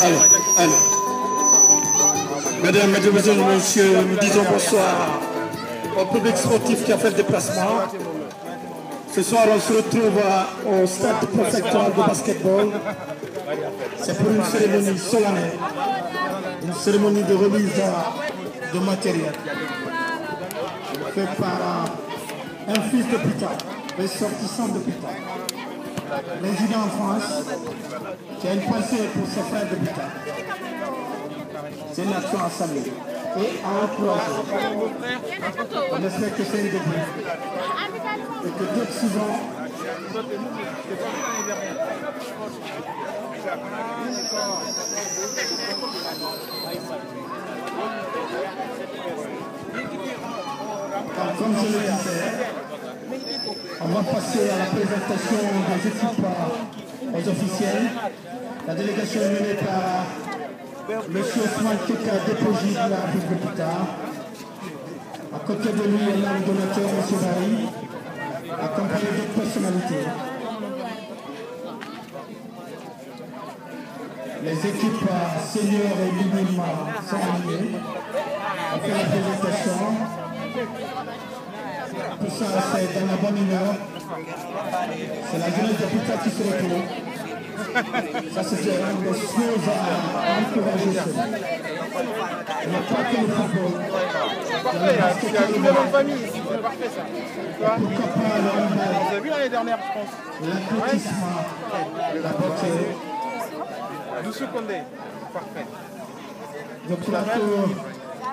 Allez, allez. Mesdames, Mesdemoiselles, Messieurs, nous disons bonsoir au public sportif qui a fait le déplacement. Ce soir, on se retrouve au stade préfectoral de basketball. C'est pour une cérémonie solennelle, une cérémonie de remise de matériel fait par un fils de Pita, ressortissant de Pita, résident en France, qui une pensée pour ses frères de Pita. C'est une action à saluer et à encourager. On espère que c'est une début et que d'autres suivront. Comme je le on va passer à la présentation des équipes aux officiels. La délégation est menée par M. Ousmane Keka, déposé de la ville de Pita. À côté de lui, y a le donateur, M. Barry, accompagné d'autres personnalités. Les équipes seniors et minimes sont alignées. On fait la présentation. Tout ça, c'est dans la bonne humeur. C'est la jeunesse de Pita qui se retrouve. Ça, c'est une chose à encourager. Il n'y a pas que le football. Y a le famille, c'est parfait ça. Pourquoi pas le handball, Vous avez vu l'année dernière, je pense. l'athlétisme, la Condé, parfait. Je crois que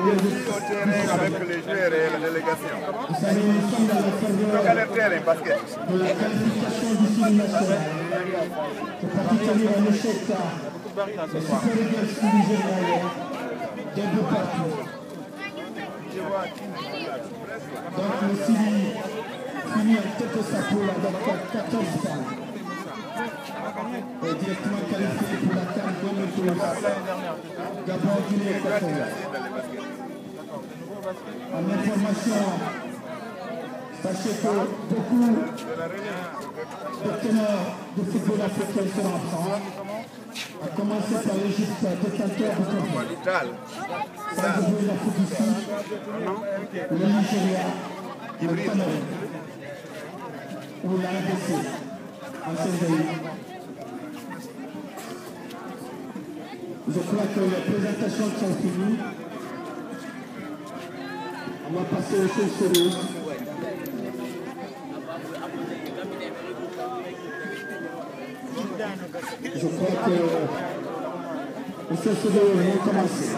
Pour les avec les joueurs et la délégation. Le terrain, basket. de la qualification du particulier un. Donc le Sili finit en tête de sa poule avec 14 points. Et directement qualifié pour la CAN 2012. Gabon, Guinée équatoriale. En information, que beaucoup de teneurs de football africain sont en France, à commencer par l'Égypte, détenteur. Sans oublier l'Afrique du Sud, le Nigeria, le Cameroun, ou la. Je crois que les présentations sont finies. On va passer aux choses sérieuses. Je crois que les choses sérieuses vont commencer.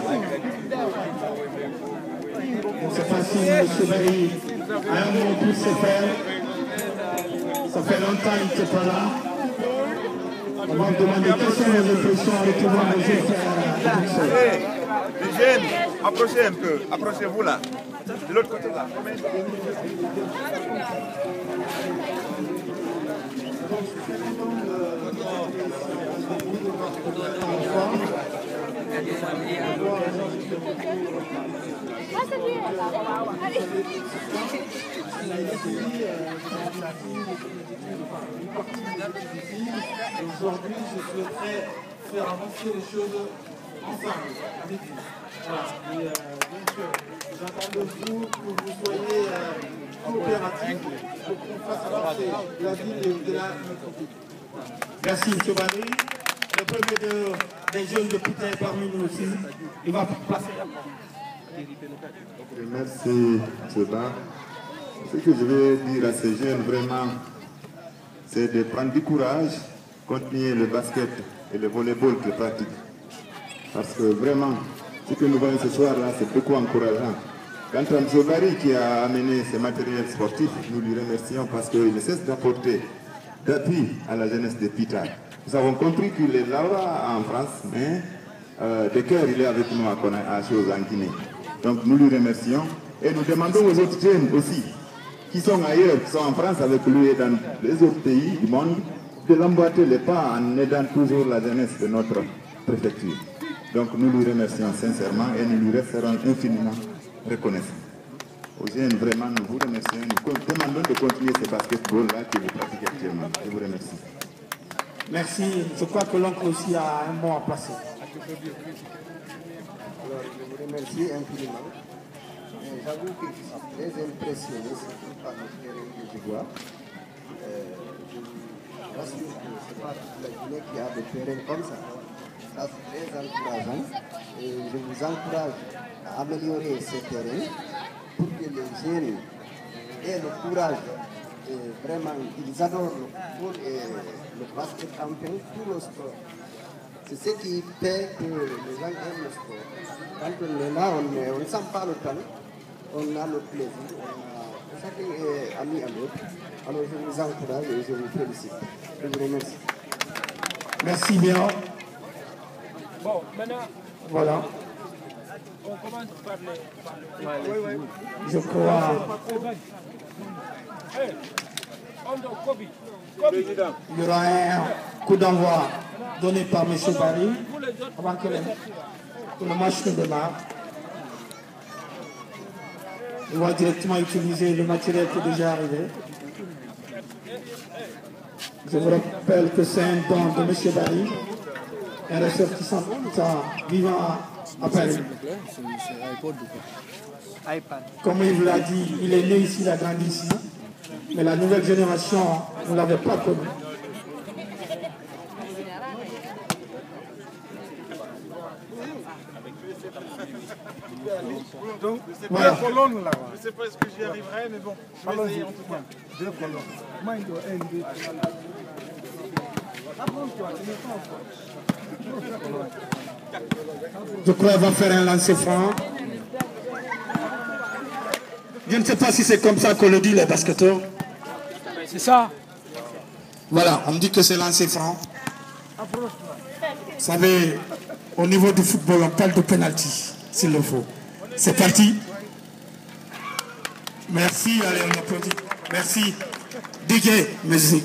Je ne sais pas si M. Barry a un mot pour ses frères. Ça fait longtemps qu'il n'était pas là. On va me demander quelles sont les impressions à Bruxelles. Hey, les jeunes, approchez un peu. Approchez-vous là. De l'autre côté là. Aujourd'hui, je souhaiterais faire avancer les choses ensemble, avec. Voilà. Et, donc, j'attends de vous que vous soyez coopératifs pour qu'on fasse avancer la vie de, la. Merci, M. Barry. Le premier de- des jeunes de Putain parmi nous aussi. Il va passer Merci, M. Bar. Ce que je veux dire à ces jeunes, vraiment, c'est de prendre du courage, continuer le basket et le volleyball qu'ils pratiquent. Parce que vraiment, ce que nous voyons ce soir-là, c'est beaucoup encourageant. Quant à M. Barry qui a amené ce matériel sportif, nous lui remercions parce qu'il ne cesse d'apporter d'appui à la jeunesse de Pita. Nous avons compris qu'il est là-bas en France, mais euh, de cœur, il est avec nous à, à Chose en Guinée. Donc nous lui remercions et nous demandons aux autres jeunes aussi, qui sont ailleurs, qui sont en France avec lui et dans les autres pays du monde, de l'emboîter les pas en aidant toujours la jeunesse de notre préfecture. Donc nous lui remercions sincèrement et nous lui resterons infiniment reconnaissants. Aux jeunes, vraiment, nous vous remercions. Nous demandons de continuer ce basketball-là que vous pratiquez actuellement. Je vous remercie. Merci. Je crois que l'oncle aussi a un mot à passer. Alors, je vous remercie infiniment. J'avoue que je suis très impressionné, surtout par le terrain que je vois. Euh, je vous rassure que ce n'est pas toute la Guinée qui a des terrains comme ça. C'est très encourageant. Et je vous encourage à améliorer ces terrains pour que les jeunes aient le courage. Et vraiment, ils adorent le football et le basket enfin, tout le sport. C'est ce qui fait que les gens aiment le sport. Quand on est là, on ne sent pas le temps, on a le plaisir, on a, chacun est ami à l'autre. Alors je vous encourage et je vous félicite. Je vous remercie. Merci bien. Bon, maintenant, Voilà. on commence par les. Par les... Je crois Hey, Ondo, Kobe. Kobe. qu'il y aura un coup d'envoi donné par M. Barry avant que le, que le match ne démarre. Il va directement utiliser le matériel qui est déjà arrivé. Je vous rappelle que c'est un don de M. Barry, un ressortissant vivant à, à Paris. Comme il vous l'a dit, il est né ici, il a grandi ici. Mais la nouvelle génération, vous ne l'avez pas connu. Donc, c'est Voilà. pas colonne là. Je sais pas est-ce que j'y arriverai, mais bon, je vais essayer en tout cas. Deux colonnes. Je crois qu'il va faire un lancer franc. Je ne sais pas si c'est comme ça qu'on le dit, les basketteurs. C'est ça. Voilà, on me dit que c'est lancer franc. Vous savez, au niveau du football, on parle de penalty, s'il le faut. C'est parti. Merci, allez, on applaudit. Merci. DJ, musique.